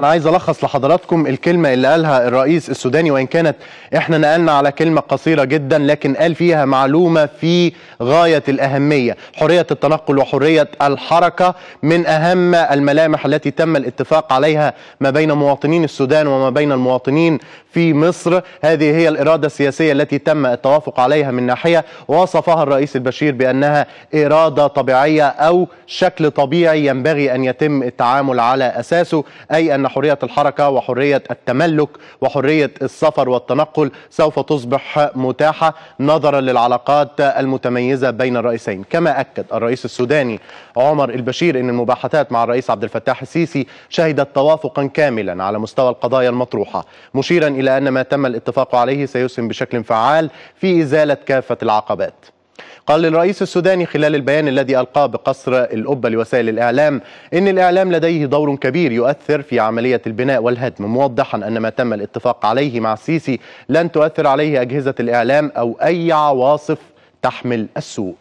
أنا عايز ألخص لحضراتكم الكلمة اللي قالها الرئيس السوداني وإن كانت إحنا نقلنا على كلمة قصيرة جدا لكن قال فيها معلومة في غاية الأهمية حرية التنقل وحرية الحركة من أهم الملامح التي تم الاتفاق عليها ما بين مواطنين السودان وما بين المواطنين في مصر. هذه هي الإرادة السياسية التي تم التوافق عليها من ناحية وصفها الرئيس البشير بأنها إرادة طبيعية أو شكل طبيعي ينبغي أن يتم التعامل على أساسه أي حرية الحركة وحرية التملك وحرية السفر والتنقل سوف تصبح متاحة نظرا للعلاقات المتميزة بين الرئيسين. كما أكد الرئيس السوداني عمر البشير أن المباحثات مع الرئيس عبد الفتاح السيسي شهدت توافقا كاملا على مستوى القضايا المطروحة مشيرا إلى أن ما تم الاتفاق عليه سيسهم بشكل فعال في إزالة كافة العقبات. قال الرئيس السوداني خلال البيان الذي ألقاه بقصر الأبة لوسائل الإعلام إن الإعلام لديه دور كبير يؤثر في عملية البناء والهدم موضحا أن ما تم الاتفاق عليه مع السيسي لن تؤثر عليه أجهزة الإعلام أو أي عواصف تحمل السوء